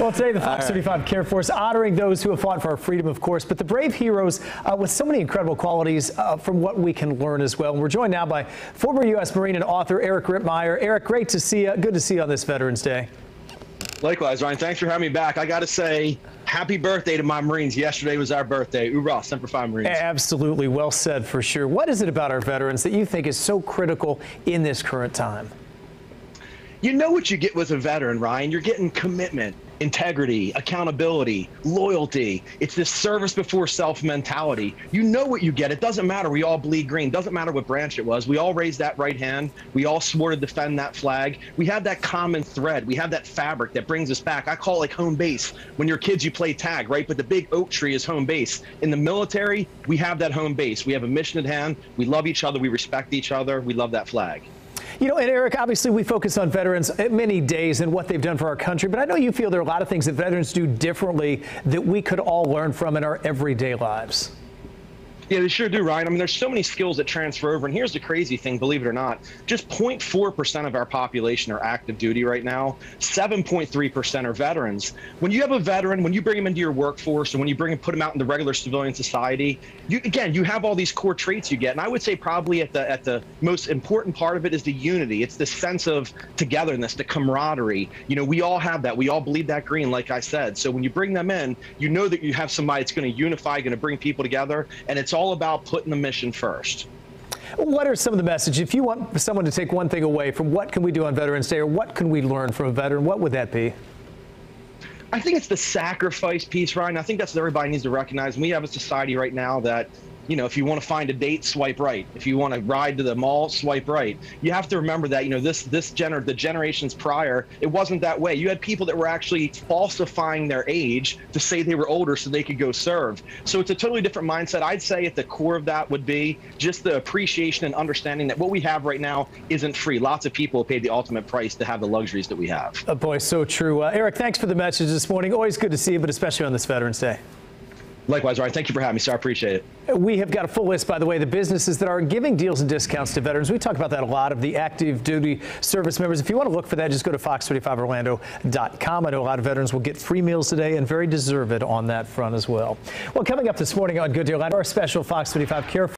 Well, today the Fox 35 Care Force honoring those who have fought for our freedom, of course, but the brave heroes uh, with so many incredible qualities uh, from what we can learn as well. And we're joined now by former U.S. Marine and author Eric Rittmeyer. Eric, great to see you. Good to see you on this Veterans Day. Likewise, Ryan. Thanks for having me back. I got to say, happy birthday to my Marines. Yesterday was our birthday. Hoorah, Semper Fi Marines. Absolutely. Well said for sure. What is it about our veterans that you think is so critical in this current time? You know what you get with a veteran, Ryan. You're getting commitment, integrity, accountability, loyalty. It's this service before self mentality. You know what you get. It doesn't matter. We all bleed green. Doesn't matter what branch it was. We all raised that right hand. We all swore to defend that flag. We have that common thread. We have that fabric that brings us back. I call it like home base. When you're kids, you play tag, right? But the big oak tree is home base. In the military, we have that home base. We have a mission at hand. We love each other. We respect each other. We love that flag. You know, and Eric, obviously we focus on veterans many days and what they've done for our country, but I know you feel there are a lot of things that veterans do differently that we could all learn from in our everyday lives. Yeah, they sure do, Ryan. I mean, there's so many skills that transfer over. And here's the crazy thing, believe it or not, just 0.4% of our population are active duty right now. 7.3% are veterans. When you have a veteran, when you bring them into your workforce and when you bring and put them out in the regular civilian society, you again, you have all these core traits you get. And I would say probably at the at the most important part of it is the unity. It's the sense of togetherness, the camaraderie. You know, we all have that. We all bleed that green, like I said. So when you bring them in, you know that you have somebody that's going to unify, going to bring people together, and it's all all about putting the mission first. What are some of the messages? If you want someone to take one thing away from what can we do on Veterans Day or what can we learn from a veteran, what would that be? I think it's the sacrifice piece, Ryan. I think that's what everybody needs to recognize. We have a society right now that you know, if you want to find a date, swipe right. If you want to ride to the mall, swipe right. You have to remember that, you know, this this gener the generations prior, it wasn't that way. You had people that were actually falsifying their age to say they were older so they could go serve. So it's a totally different mindset. I'd say at the core of that would be just the appreciation and understanding that what we have right now isn't free. Lots of people paid the ultimate price to have the luxuries that we have. Oh boy, so true. Uh, Eric, thanks for the message this morning. Always good to see you, but especially on this Veterans Day. Likewise, Ryan. Thank you for having me, sir. I appreciate it. We have got a full list, by the way, the businesses that are giving deals and discounts to veterans. We talk about that a lot of the active duty service members. If you want to look for that, just go to fox35orlando.com. I know a lot of veterans will get free meals today and very deserved on that front as well. Well, coming up this morning on Good Day Orlando, our special Fox 35 Care